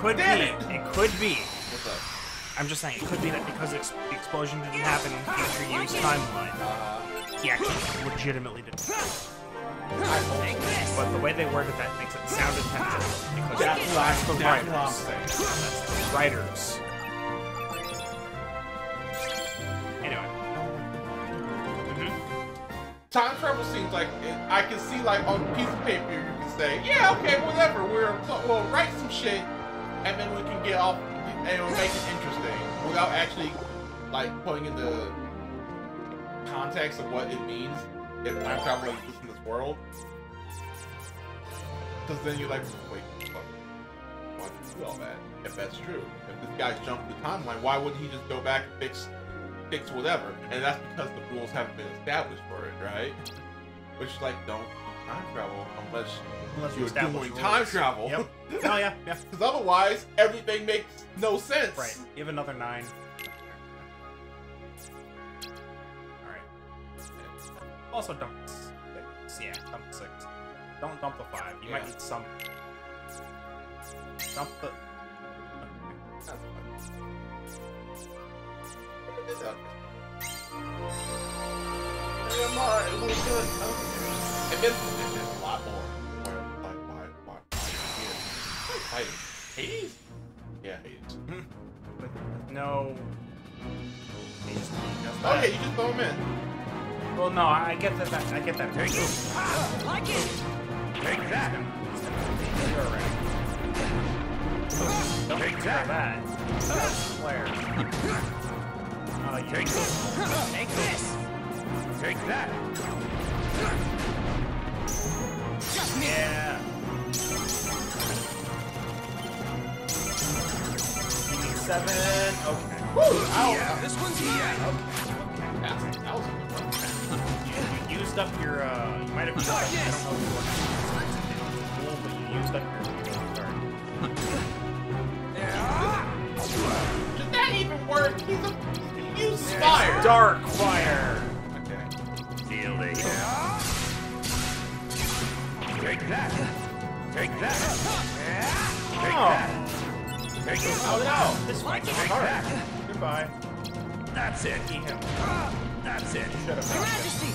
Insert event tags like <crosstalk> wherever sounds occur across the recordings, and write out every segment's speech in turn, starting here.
could Damn be. it. It could be. What's up? I'm just saying, it could be that because the explosion didn't happen in future use timeline, Uh, he actually legitimately did. I hope But the way they worded that makes it sound intentional because That's that's the that's what I'm writers. saying. That's the writers. Anyway. Mhm. time travel seems like it, I can see like on a piece of paper you can say, yeah, okay, whatever. We're we'll write some shit, and then we can get off and it'll make it interesting without actually like putting in the context of what it means if time travel exists in this world. Because then you're like, wait, fuck, why did you do all that? If that's true, if this guy jumped the timeline, why wouldn't he just go back and fix fix whatever? And that's because the rules haven't been established for it, right? Which like don't do time travel unless Unless you you're establish doing time travel. Yep. <laughs> Oh yeah, yeah. Because otherwise, everything makes no sense. Right. Give another nine. Alright. Also dump six. Yeah, dump six. Don't dump the five. You might need some. Dump the. Yeah, Mara, it was good. Okay. And then and a lot more. Where, like, why, why, why, Hades? Hades? Yeah, Hades. With no. He Oh that. yeah, you just throw him in. Well, no, I get that. that I get that. Take ah! Like it. Take that. Don't take that. that. Flare. Oh, you Take this. Take that. Yeah. You seven. Okay. Yeah, this one's yeah. That's, that was a good one. You, you used up your. Uh, you might have used up. I don't know if you but you used up your. Sorry. Did that even work? He's a, uses fire. Dark fire. Take that. Take oh. that. Oh. Take Oh no! This fight's Take hard. that. Goodbye. That's it. Eat him. That's it. Should have. Your Majesty.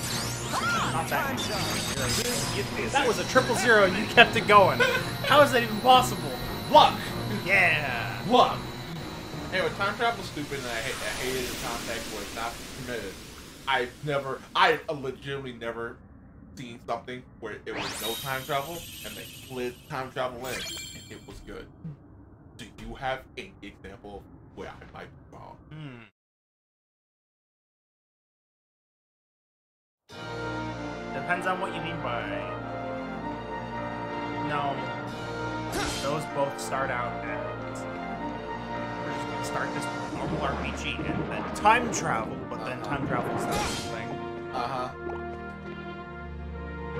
Ah, not that. You- That was a triple zero. and You kept it going. How is that even possible? Luck. Yeah. Luck. Anyway, time travel stupid, and I hate, I hate it in context where it's not permitted. I've never, I legitimately never seen something where it was no time travel and they slid time travel in, and it was good. Do you have any example where I might be wrong? Hmm. Depends on what you mean by. No. Those both start out as. We're just gonna start this normal RPG and then time travel, but then time travel is the thing. Uh huh.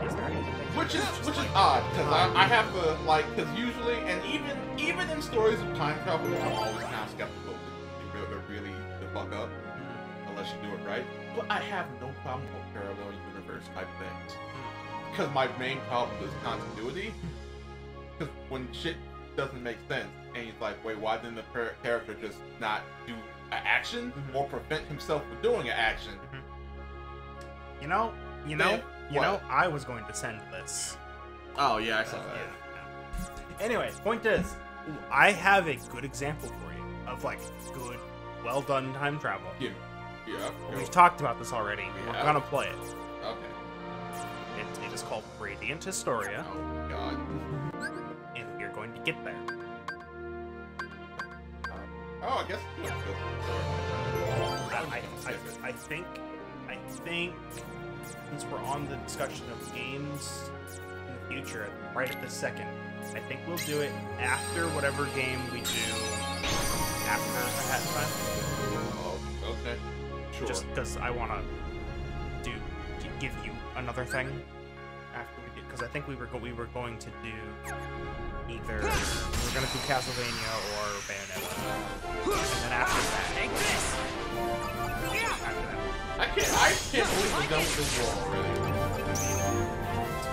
Is there anything? Which is which is odd because I, I have to like because usually and even even in stories of time travel I'm always kind of skeptical you really, really the fuck up mm-hmm. unless you do it right. But I have no problem with parallel universe type things mm-hmm. because my main problem is continuity. Mm-hmm. Because when shit doesn't make sense and he's like, wait, why didn't the character just not do an action or prevent himself from doing an action? You know, you know, you what? know, I was going to send this. Oh yeah, I saw uh, that. yeah. Anyway, point is, I have a good example for you of like good, well done time travel. Yeah. Yeah. We've talked about this already. We're gonna play it. Okay. it. It is called Radiant Historia, Oh god. and you're going to get there. Uh, oh, I guess. I, I, I, I think, I think, since we're on the discussion of games in the future, right at this second, I think we'll do it after whatever game we do after a hat time. Oh, okay. Sure. Just because I want to do give you another thing after we do, because I think we were go- we were going to do either we're going to do Castlevania or Bayonetta, and then after that, Take this. after that, I can't. I can't believe we're done with this world already.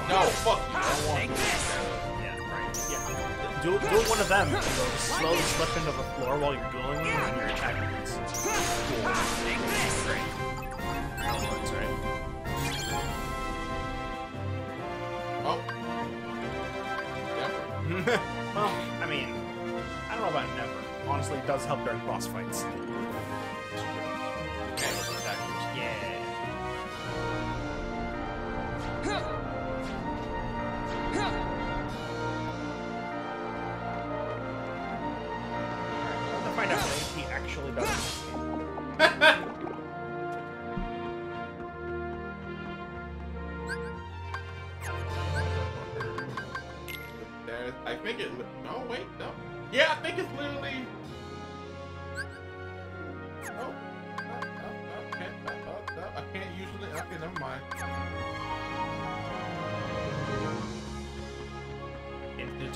No, fuck you. I don't want to do this. that. yeah, right, yeah. do, do one of them. and They'll just slowly slip into the floor while you're dueling them and you're attacking this. Great. How right? Oh. Yeah. <laughs> well, I mean, I don't know about never. Honestly, it does help during boss fights.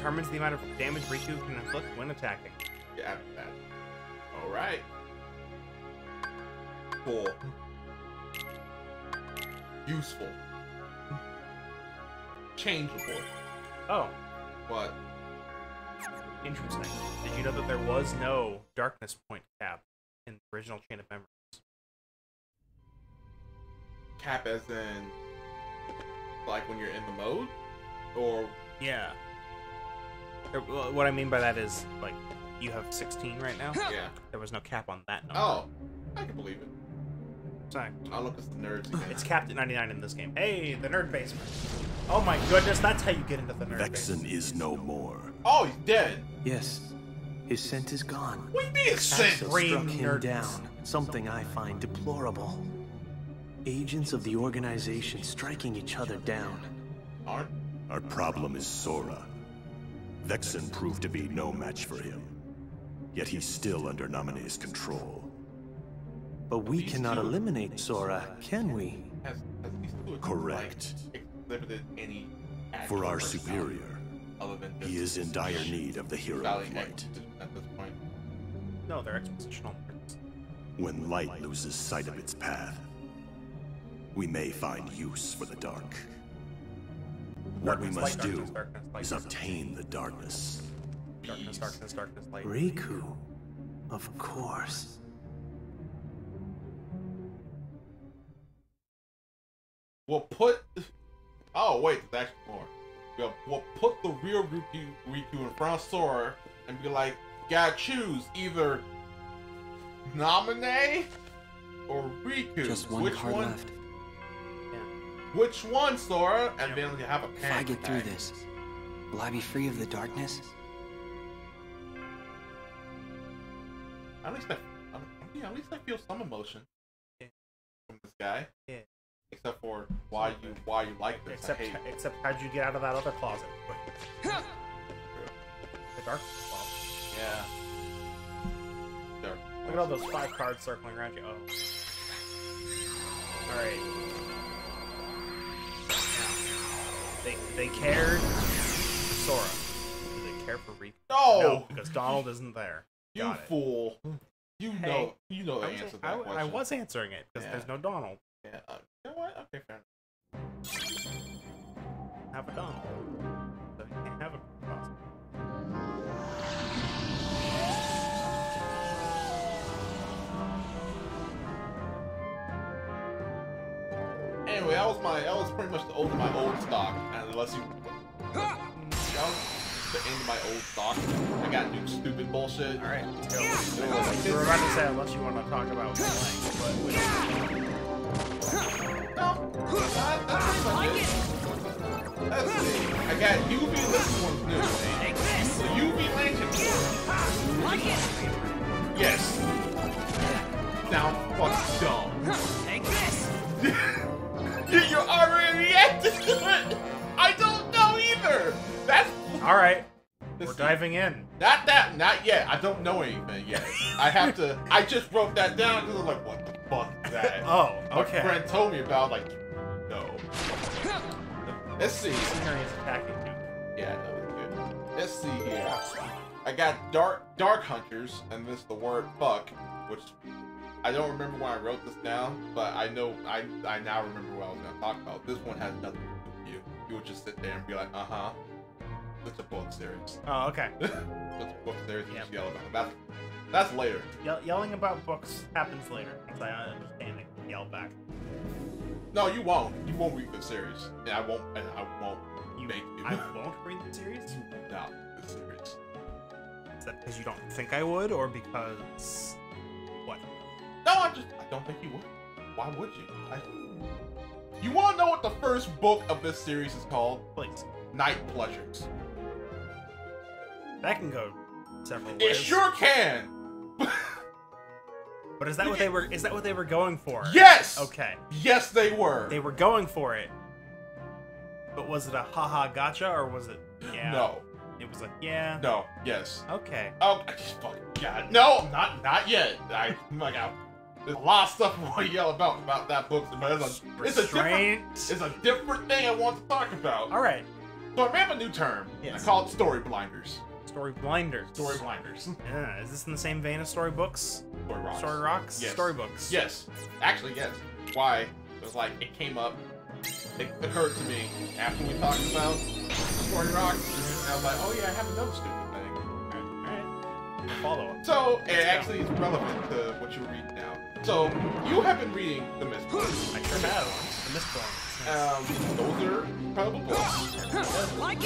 Determines the amount of damage Riku can inflict when attacking. Yeah, that. All right. Cool. Useful. Changeable. Oh, What? interesting. Did you know that there was no darkness point cap in the original Chain of Memories? cap as in like when you're in the mode, or Yeah. There- well, What I mean by that is, like, you have 16 right now. yeah. There was no cap on that number. Oh, I can believe it. Sorry. I'll look at the nerds again. It's capped at 99 in this game. Hey, the nerd basement. Oh my goodness, that's how you get into the nerd Vexen basement. is no more. Oh, he's dead. Yes, his scent is gone. What do you mean it's sent? Axel Green struck him nerdness. down, something I find deplorable. Agents of the organization striking each other down. Aren't? Our problem is Sora. Vexen proved to be no match for him. Yet he's still under Naminé's control. But we cannot eliminate Sora, can we? Has, has these two Correct. Like, exhibited any For our superior, he is in dire need of the hero valley of light. at this point? No, they're expositional. When light loses sight of its path, we may find use for the dark. What we must light, do darkness, darkness, light, is obtain the darkness. Darkness, darkness, darkness, light. Riku. Of course. We'll put. Oh wait, there's actually more. We'll, we'll put the real Riku, Riku in front of Sora and be like, gotta choose either Naminé or Riku. Just one Which card one? left. Which one, Sora? And then you have a If I get through this, will I be free of the darkness? At least I, I mean, at least I feel some emotion Yeah. from this guy. Yeah. Except for why you why you like this. Except, hate except how'd you get out of that other closet? the darkness closet. Yeah. There. Look at all those five cards circling around you. Oh. Alright. Now, they, they cared for Sora. Do they care for Riku? No, No, because Donald isn't there. you Got it. fool. You Hey, know, you know the I was, answer to I, question. I was answering it because Yeah. there's no Donald. Yeah. Uh, you know what? Okay, fair. enough. Have a Donald. Anyway, that was my that was pretty much the old my old stock. And unless you, that was the end of my old stock. I got new stupid bullshit. Alright, let's go. Yeah. You were about to say unless you want to talk about playing, but we don't. No, that, that's pretty much it. Let's see. I got UV. This one's new. The UV lantern. Yes. Now fuck dumb. Take this! <laughs> You- You're already reacting to it. I don't know either. That's Alright, we're This- diving in. Not that, not yet. I don't know anything yet. I have to. I just wrote that down because I'm like, what the fuck is that? <laughs> Oh, My okay. friend told me about. Like, no. Let's see. Is attacking. Yeah, that was good. Let's see here. I got dark dark hunters, and this the word fuck, which I don't remember when I wrote this down, but I know I I now remember what I was gonna talk about. This one has nothing to do with you. You would just sit there and be like, uh huh. it's a book series. Oh, okay. <laughs> it's a book series. Just yell about it. That's that's later. Ye- yelling about books happens later. I understand it, yell back. No, you won't. You won't read the series, and I won't. And I won't You, make you. I <laughs> won't read the series. You will not read the series. Is that because you don't think I would, or because I just I don't think you would. Why would you? I, you want to know what the first book of this series is called? Please. Night Pleasures. That can go several It sure can. <laughs> But is that what they were? Is that what they were going for? yes. Okay. Yes, they were. They were going for it. But was it a haha gotcha or was it? Yeah. No. It was a yeah. No. Yes. Okay. Oh, I just fucking God. No, not not yet. I <laughs> my God. There's a lot of stuff I want to yell about about that book, but it's a, it's a different it's a different thing I want to talk about. All right. So I up a new term. Yes. I call it story blinders. Story blinders. Story blinders. Yeah. Is this in the same vein as storybooks? Story rocks. Story rocks. Yes. Storybooks. Yes. Actually, yes. Why? It was like it came up. It occurred to me after we talked about story rocks. And I was like, oh yeah, I have another stupid thing. All right. Follow up. So it Let's go. actually is relevant to what you're reading now. So you have been reading the Mist books. I sure have. The mist Um, those are incredible books.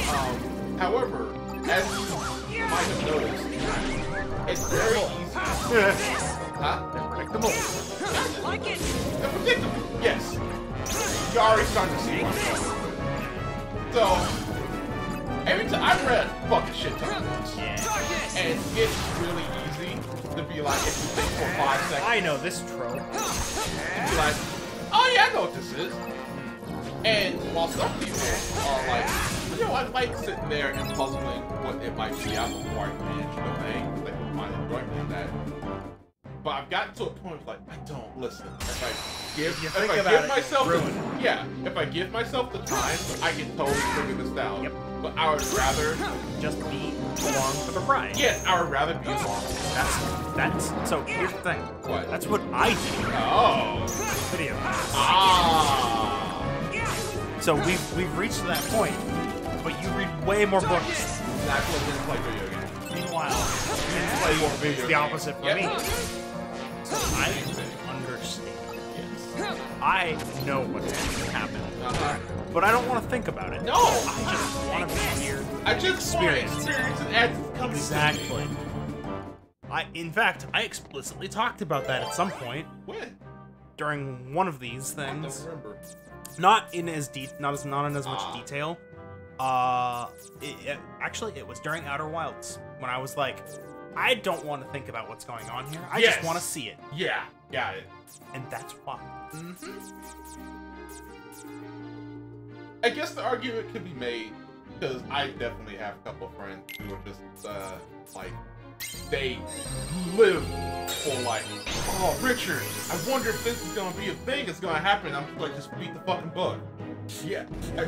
Um, however, as you might have noticed, it's very easy. huh? They're predictable. They're predictable. Yes. You're already starting to see one. So, every time I read fucking shit ton of books, Yeah. and it's really easy to be like, if you think for five seconds, I know this trope. be like, oh yeah, I know what this is. And while some people are like, you know, I like sitting there and puzzling what it might be out before I finish the thing, like find enjoyment in that. But I've gotten to a point where like I don't listen. If I give, you if I give it, myself, the, yeah, if I give myself the time, I can totally figure this out. Yep. But I would rather, Just be along for the ride. yes, I would rather be along. That's that's so here's the thing. What? That's what I do Oh, video. ah. So we've we've reached that point, but you read way more books. That's what didn't play video games. Meanwhile, you Play more video it's the opposite for Yep. me. I understand. Yes. I know what's going to happen, Uh-huh. but I don't want to think about it. No! I just want to be here. I just want to Experience. experience it as. Exactly. I, in fact, I explicitly talked about that at some point When? during one of these things. I don't remember. Not in as deep, not as not in as much Ah. detail. Uh, it, it- actually, it was during Outer Wilds when I was like, I don't want to think about what's going on here. I Yes. just want to see it, Yeah, got it. and that's why. I guess the argument could be made because I definitely have a couple friends who are just uh, like they live for like, oh Richard, I wonder if this is gonna be a thing that's gonna happen. I'm just like, just beat the fucking book. Yeah,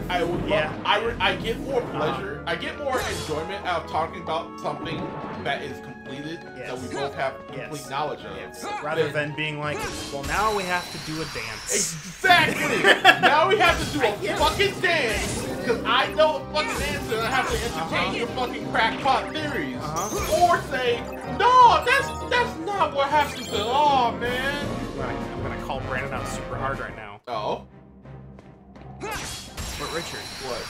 I, I would love. Yeah. I would. I get more pleasure. I get more enjoyment out of talking about something that is completed that we both have complete Yes. knowledge of. Yes. Rather than being like, well, now we have to do a dance. Exactly. <laughs> now we have to do a fucking dance because I know the fucking answer. and I have to entertain your fucking crackpot theories, Uh-huh. or say, no, that's that's not what happens at all, man. I'm gonna, I'm gonna call Brandon out super hard right now. Oh, But Richard, what?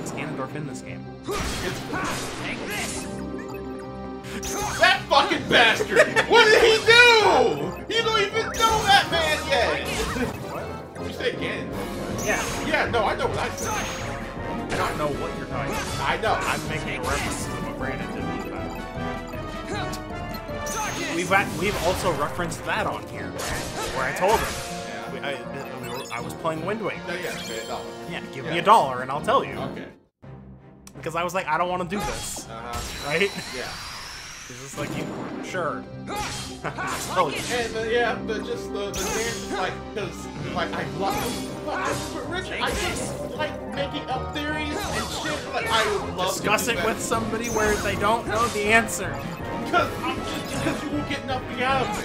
it's Ganondorf in this game. It's that fucking bastard. what did he do? You don't even know that man yet. you say again? Yeah, Yeah, no, I know what I said. I don't know what you're talking about. I know. I'm making a reference to what Brandon did in the back. We've act- we've also referenced that on here, where I told him Yeah. we, I, we were, I was playing Wind Waker. No, yeah, okay, no. Yeah, give Yeah. me a dollar and I'll tell you. Okay. Because I was like, I don't want to do this, Uh-huh. right? Yeah. It's just like, you, sure. I'll tell you. And uh, yeah, the just the, the dance is like because like I love but Richard, I just like making up theories and shit. Like I would love Discuss to it do with somebody where they don't know the answer. because I'm just because you won't get nothing out of me.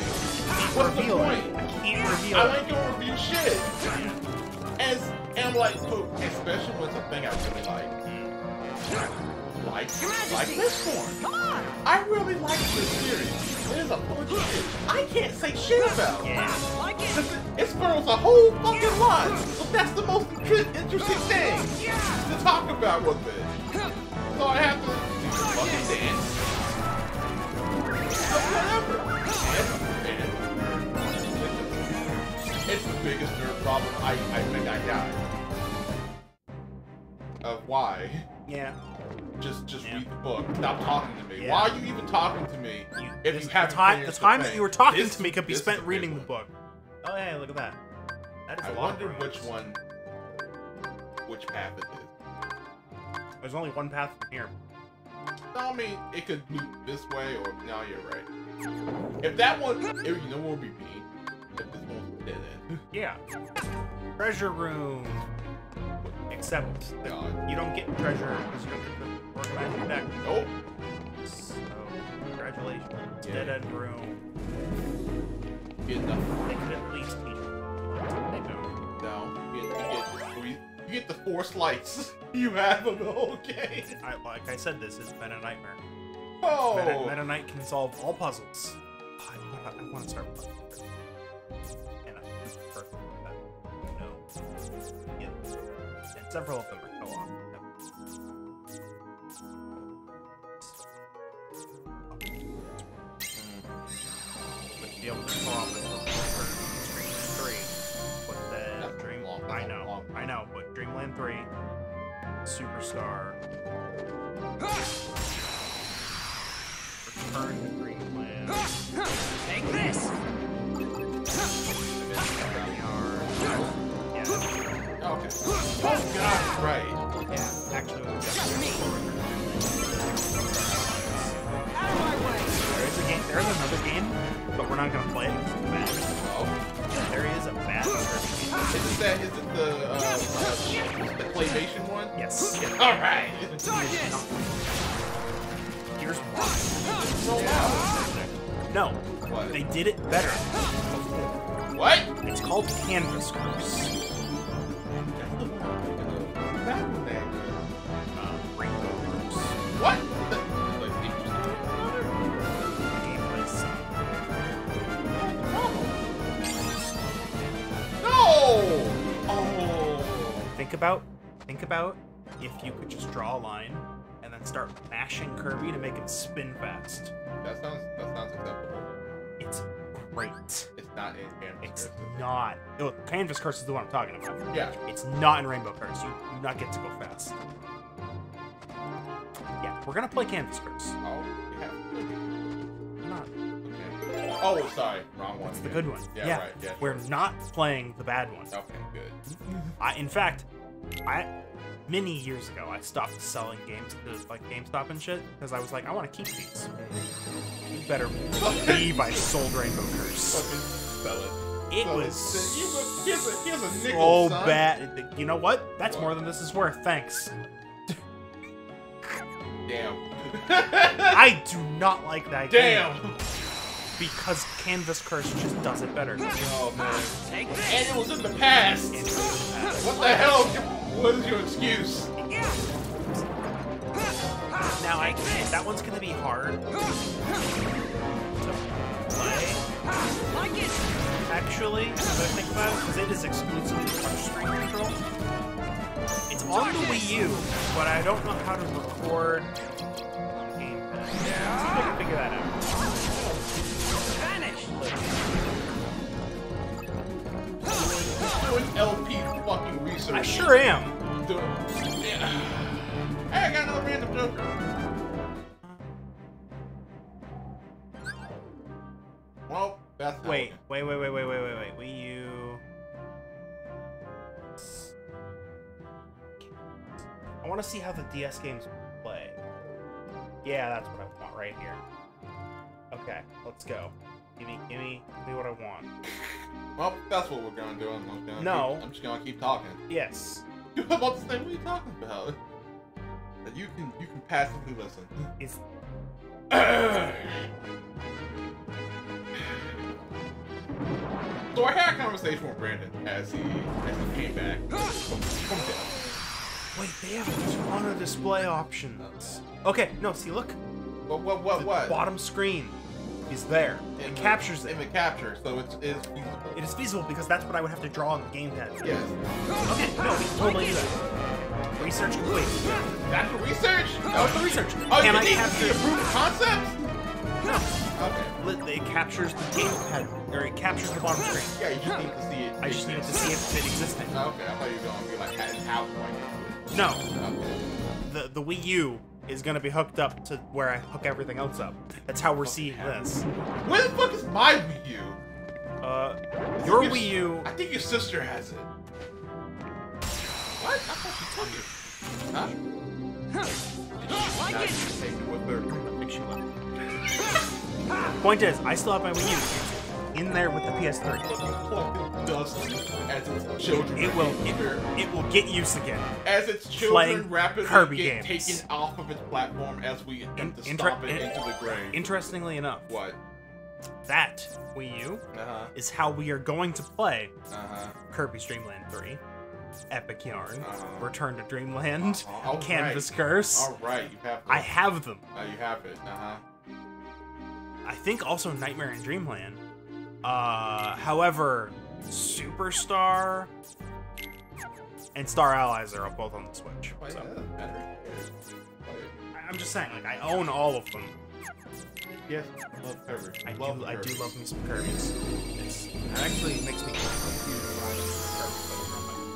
What's the point? I can't reveal I it. ain't gonna review shit. As and I'm like, oh, especially when it's a thing I really like. Like, like this one. Come on! I really like this series. There's a bunch of shit I can't say shit about. Yeah. It, it spurls a whole fucking lot. So that's the most interesting thing to talk about with it. So I have to fucking dance. But whatever. And, and it's the biggest nerd problem I, I think I got. Of why. Yeah. Just just Yeah. read the book. Stop talking to me. Yeah. Why are you even talking to me? You, If this- you the haven't time, the finished the time that you were talking This- to me could be spent a big reading the book. Oh yeah, look at that. That is I a lot wonder which one, which path it is. There's only one path from here. No, I mean, it could loop this way or no, you're right. If that one, if, you know what would be mean? If this one was dead end. Yeah. Treasure room. Except you don't get treasure because you don't get the organizing deck. Nope. So, congratulations. Yeah. Dead end room. Get nothing. They could at least teach you. They don't. No. You get, you get. You get the four lights <laughs> you have of the whole game. I, like I said, this has been a Nightmare. Oh. Meta, Meta Knight can solve all puzzles. Oh, I wanna, I wanna start with. And I is perfect for that. Yeah. And several of them are co-op. Would be able to co-op for Dreamland 3. But then That's Dream... long- I know, long. I know, but Dreamland 3, Superstar, Return to Dreamland, Take this! Yeah, Okay. Oh God, right. yeah. Actually, we Just me! Out of my way! there is a game. There is another game, but we're not gonna play it. bad. Oh. There is a bad version. Is it that? Is it the uh, uh, the claymation one? Yes. All right. Here's one. Loud. No, What? they did it better. What? It's called Canvas Curse. Think about, think about if you could just draw a line and then start mashing Kirby to make him spin fast. That sounds that sounds acceptable. It's great. It's not in Canvas. It's Curse. not. Oh, Canvas Curse is the one I'm talking about. Yeah. It's not in Rainbow Curse. You do not get to go fast. Yeah, we're gonna play Canvas Curse. Oh, yeah. Not. Okay. Oh, sorry, wrong one. It's the good one. Yeah, right. Yeah. We're not playing the bad one. Okay, good. I, in fact, I many years ago I stopped selling games to like GameStop and shit because I was like, I want to keep these. You better believe I sold Rainbow Curse. Fucking it. Was Here's a here's a so son. bad. You know what? That's more than this is worth. Thanks. Damn. I <laughs> do not like that game Damn. because Canvas Curse just does it better. Oh man. And it was in the past. It's bad. What the hell? What is your excuse? Now I that one's gonna be hard to play. Like it! Actually, that I think about it, because it is exclusively touchscreen control. It's on the Wii U, but I don't know how to record gamepad. See if I can figure that out. Vanish! Doing LP fucking research. I sure am. Yeah. Hey, I got another random Joker. Well, that's Wait, wait, wait, wait, wait, wait, wait, wait. Wii U. I want to see how the DS games play. Yeah, that's what I want right here. Okay, let's go. Give me, give me, give me what I want. <laughs> Well, that's what we're gonna do. I'm just gonna No. Keep, I'm just gonna keep talking. Yes. <laughs> You about to say what are you talking about? That you can you can passively listen. Is <clears throat> So I had a conversation with Brandon as he as he came back from, from death. Wait, they have a ton display options. Uh, okay, no, see, look. What? What? What? The What? bottom screen is there. In It the- captures it. in the capture, so it's is feasible. It is feasible because that's what I would have to draw on the gamepad. Yes. Okay, no, we can totally do that. Research complete. That's the research. That was the research. Oh, Can you I need to capture- the proof of concept? No. Okay. It captures the gamepad, or it captures the bottom screen. Yeah, you just need to see it. I just needed to see if it existed. Okay, I thought you were gonna be like how how like. No, the the Wii U is gonna be hooked up to where I hook everything else up. That's how we're seeing this. Where the fuck is my Wii U? Uh, your Your- Wii U. I think your sister has it. What? I thought she took it. Huh? Like Nah, it. she's taking it with her. I think she left. Point is, I still have my Wii U in there with the PS3. Fucking dust as its children. It will get it, it will get use again. as its children playing rapidly Kirby get games. taken off of its platform as we attempt to inter- stomp it in- into the grave. Interestingly enough, what? that Wii U Uh huh. is how we are going to play Uh huh. Kirby's Dream Land 3, Epic Yarn, Uh-huh. Return to Dreamland. Oh, Canvas right. Curse. All right, you have. I have them. Uh, you have it. Uh huh. I think also Nightmare in Dreamland. Uh, however, Superstar and Star Allies are both on the Switch. So that doesn't matter. I- I'm just saying, like I own all of them. Yes, love Kirby. I love do, I do love me some Kirby's. It's it actually makes me confused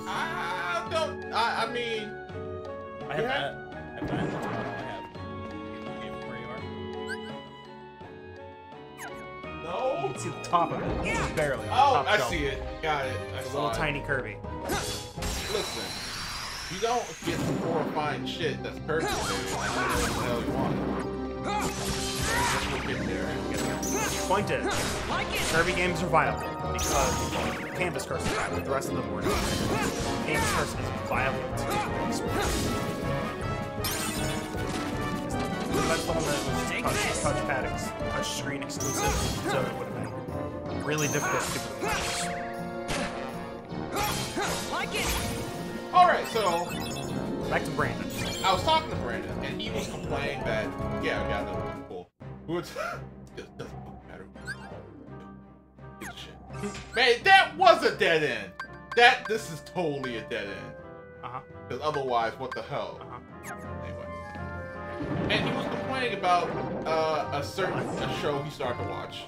I don't. I, I mean, I have Yeah. that. I have that. No. You can see the top of it. Yeah. Barely. Oh, top I shelf. see it. Got it. I A saw little it. tiny Kirby. Listen, you don't get some horrifying shit that's Kirby baby. I don't know what the hell you want. Just look in there and get it. Point is, Like it. Kirby games are viable because Canvas Curse is viable. The rest of them were not. Canvas Curse is viable. That's the one that was Take touch, this. touchpad, ex- touch screen exclusive, so it would have been really difficult to do with the Like it. All right, so Back to Brandon. I was talking to Brandon, and he was complaining that yeah, we got another people. Which doesn't matter. It's shit. Man, that was a dead end. That this is totally a dead end. Uh huh. Because otherwise, what the hell? Uh huh. Anyway. And he was complaining about uh, a certain a show he started to watch.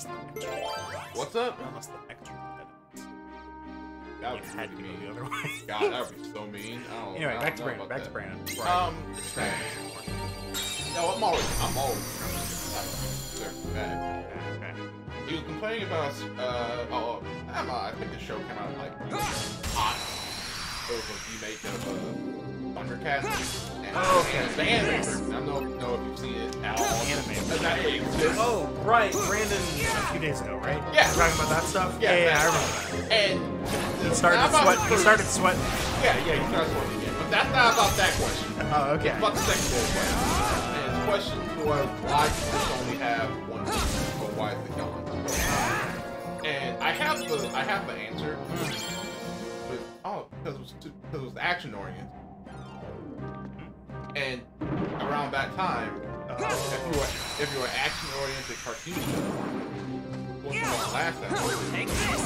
What's up? Unless the extra. That would had to be go the other way. God, that would be so mean. I don't, Anyway, back to Brandon. Back to that. Brandon. Um, no, I'm always, I'm always bad. He was complaining about, uh, oh, I I think the show came out like hot. It was a remake of uh, Thundercats. Oh, okay. the anime. I don't know, if you've seen it at all. Anime. Does that exist? Oh, right. Brandon a few days ago, right? Yeah. Talking about that stuff? Yeah, yeah, yeah I remember that. And He started sweat. He started sweating. Yeah, yeah, he started sweating again. But that's not about that question. <laughs> Oh, okay. It's about the second question. And his question was why does this only have one piece, or why is it gone? And I have the I have the answer. Hmm. But, oh, because it was too, because it was action oriented. And around that time, uh, if you were if you were action oriented cartoon show, wasn't gonna last that long. Take this.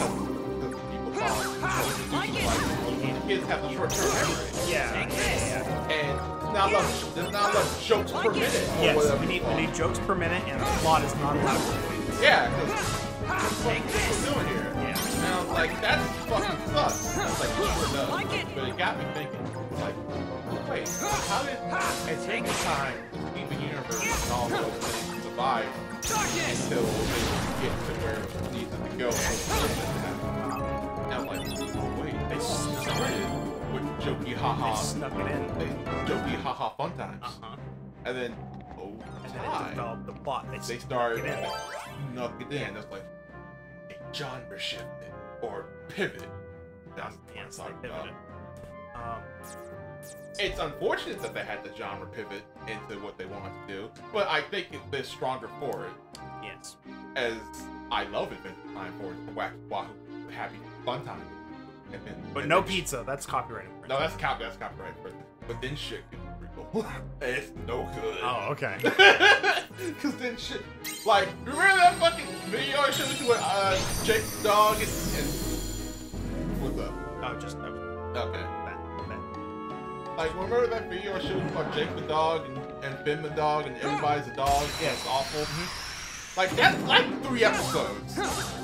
Because people thought Like like kids have the short term memory. Yeah. Take yeah, this. And not enough, there's not enough jokes per minute. Yes, we need we need jokes per minute, and the plot is not allowed to. Yeah, because Take what this. we're doing here. Yeah. And I was like, that fucking sucks. I was like, it sure does. But it got me thinking, like, wait, how did it take the time to keep the universe and all those things survive Darkness. until they get to where it needs to go? And I'm like, oh, wait, they started with jokey They haha, snuck it in. they jokey haha fun times. Uh-huh. And then, oh, And then it developed the plot. They, they snuck started it in. snuck it in. It's like a genre shift or pivot. That's what I'm talking about. Um, It's unfortunate that they had the genre pivot into what they wanted to do, but I think it- they're stronger for it. yes. As I love Adventure Time for it, Whack Wahoo, Happy Fun Time. And then- But and no then- pizza. That's copyright No, that's cop. That's copyright. For but then shit gets real. <laughs> it's no good. Oh, okay. <laughs> Cause then shit, like remember that fucking video I showed you with uh Jake's dog and, and what's up? Oh, just uh, Okay. That, that. Like remember that video I showed you about Jake the dog and, and Finn the dog and everybody's a dog? Yeah, it's awful. Mm-hmm. Like that's like three episodes.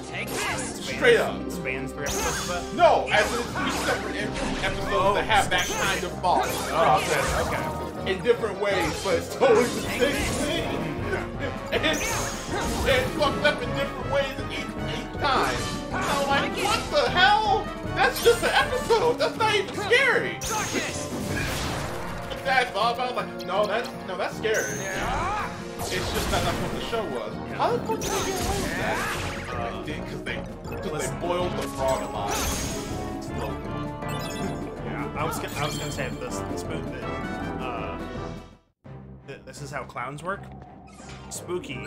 Take this. Straight up. Spans three episodes of that. No, as in three separate ep- episodes that have that kind of thought oh, process. Okay. okay. in different ways, but it's totally the same thing. And it's, it's fucked up in different ways each, each time. And I'm like, what the hell? That's just an episode. That's not even scary. Darkness. I thought about it, like, no, that's no, that's scary. It's just that that's what the show was. How the fuck did they get away with that? They did because they, cause they boiled the frog alive. Slowly. Yeah, I was gonna, I was gonna say this this movie. Uh, th- this is how clowns work. Spooky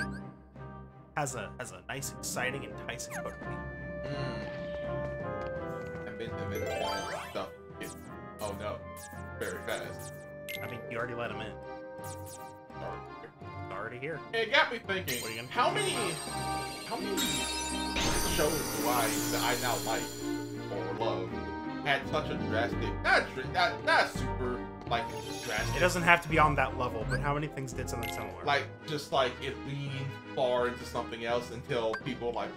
has a has a nice, exciting, enticing hook. And then, and then uh, stuff gets, oh no, very fast. I mean, you already let him in. Already here. It got me thinking. What are you gonna- How many, how many shows do I that I now like or love had such a drastic, not not not super like drastic, It doesn't have to be on that level, but how many things did something similar? like just like it leaned far into something else until people like,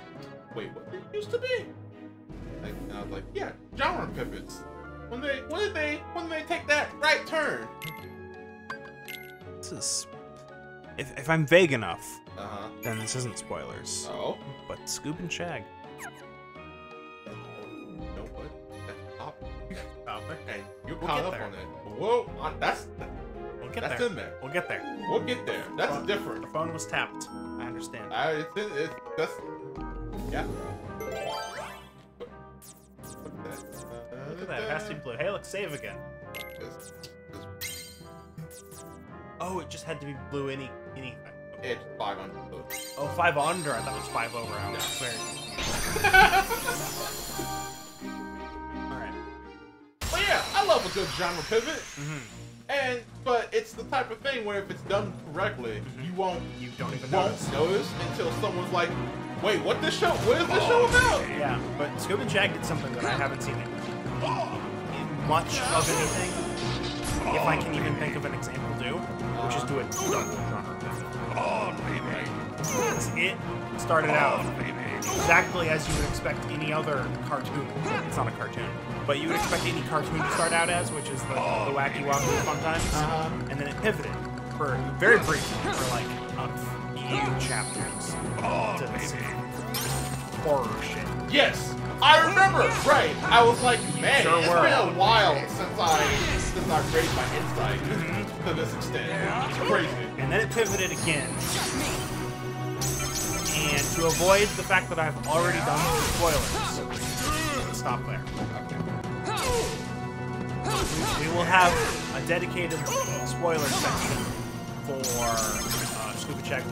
wait, what did it used to be? Like, and I was like, yeah, genre pivots. When they, when did they, when did they take that right turn? this is. If, if I'm vague enough, Uh huh. then this isn't spoilers. Oh. But Scoop and Shag. No, what? That's top. Topic. And you're We'll caught up there. on that. Whoa, on, that's We'll get that's there. in there. We'll get there. We'll get there. That's Well, different. The phone was tapped. I understand. I, it's, in- it's that's yeah. Look at that. It has to be blue. Hey, look, save again. Oh, it just had to be blue any anything. it's five votes. Oh, five under. I thought it was five over. I was very. <laughs> All right. But yeah, I love a good genre pivot. Mhm. And but it's the type of thing where if it's done correctly, you won't You don't even won't notice. notice until someone's like, "Wait, what this show? What is this show about?" Yeah, but and Shag did something that I haven't seen in much of anything. If I can even think of an example, do which is do a double pivot. Because It started out exactly as you would expect any other cartoon. It's not a cartoon, but you would expect any cartoon to start out as, which is the, the wacky wacky fun times, Uh-huh. and then it pivoted for very briefly for like a few chapters to this horror shit. Yes, I remember. Right, I was like, "Man, Sure it's were. been a while since I since I raised my insight to this extent. It's crazy." And then it pivoted again. And to avoid the fact that I've already done some spoilers, stop there. We will have a dedicated spoiler section for uh, Scuba Check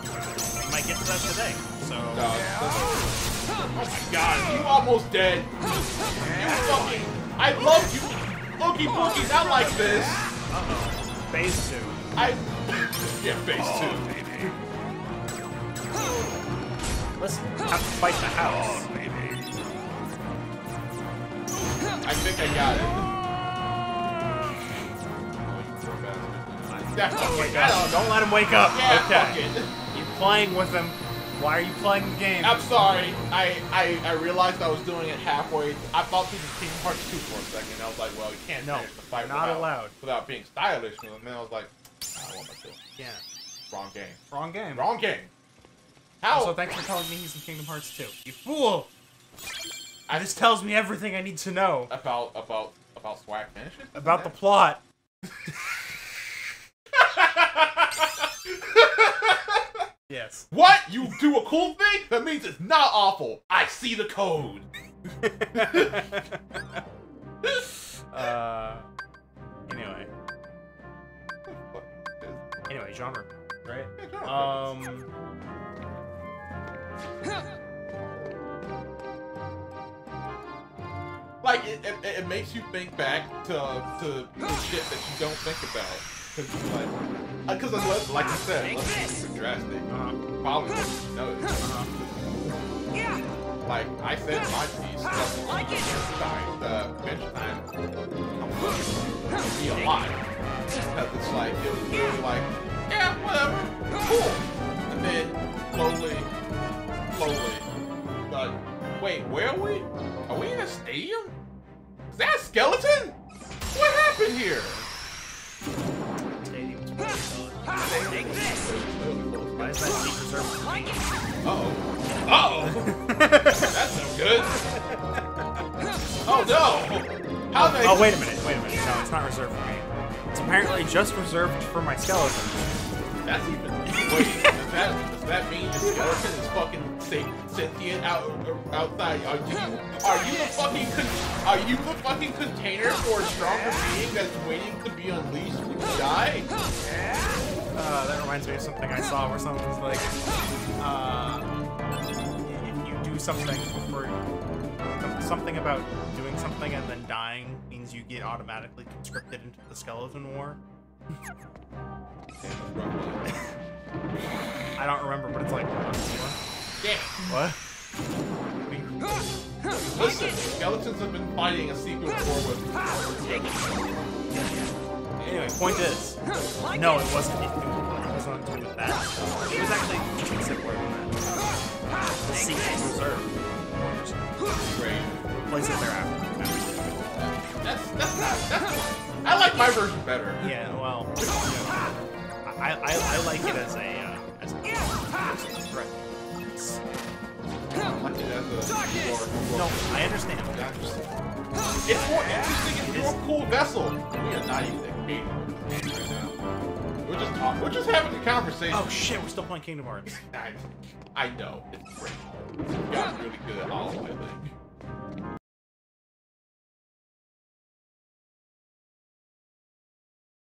and Extra Talk about it. We might get to that today. So, oh, No, oh my god, you almost dead. You fucking. I love you. Oogie Boogie, not like this. uh-oh. Phase 2. I. Yeah, phase two. Oh, Let's have to fight the house. Oh, baby. I think I got it. That fucking Wake I up. don't. Don't let him wake up. Yeah, okay. Fuck it. You're playing with him. Why are you playing the game? I'm sorry. I, I I realized I was doing it halfway. I thought this was Kingdom Hearts 2 for a second. I was like, well, you can't No, finish the fight not without, allowed. without being stylish. And then I was like, ah, I want my two. Yeah. Wrong game. Wrong game. Wrong game. How? Also, thanks for telling me he's in Kingdom Hearts 2. You fool! I This tells me everything I need to know about about about swag finishes about the plot. <laughs> Yes. What? You do a cool thing? That means it's not awful. I see the code. <laughs> uh. Anyway. Anyway, genre. Right? Um. Like it, it, it makes you think back to to the shit that you don't think about. Cause you like, because unless, like you said, unless it's super drastic, Uh-huh. probably wouldn't notice. Yeah. Like I said, my piece, I like it. time, uh, bench time, be a lot. Because it's like, it was really like, yeah, whatever, cool. And then slowly, slowly, like, wait, where are we? Are we in a stadium? Is that a skeleton? What happened here? Uh-oh. Uh-oh. That's no good. Oh no! How did I Oh, wait a minute, wait a minute. No, it's not reserved for me. It's apparently just reserved for my skeleton. That's even. Wait, does that does that mean the skeleton is fucking sa- sentient out outside? Are you are you the fucking con- are you the fucking container for a stronger being that's waiting to be unleashed when you die? Uh, that reminds me of something I saw where someone was like, uh, if you do something for something about doing something and then dying means you get automatically conscripted into the skeleton war. <laughs> I don't remember, but it's like, what? What? What do you- Listen, skeletons have been fighting a secret war with. Anyway, point is, no, it. wasn't. It, it wasn't to do with that. It was actually simpler than that. Is reserved. Great. Place it thereafter. That's that's not that's. I like my version better. Yeah, well, you know, I, I, I like it as a uh, as a threat. It's- like it as a more, No, I understand. I understand. It's more interesting. It's more cool vessel. We are not even engaged right now. We're just talking. We're just having a conversation. Oh shit, we're still playing Kingdom Hearts. I, I know. It's great. You got really good at all, I think.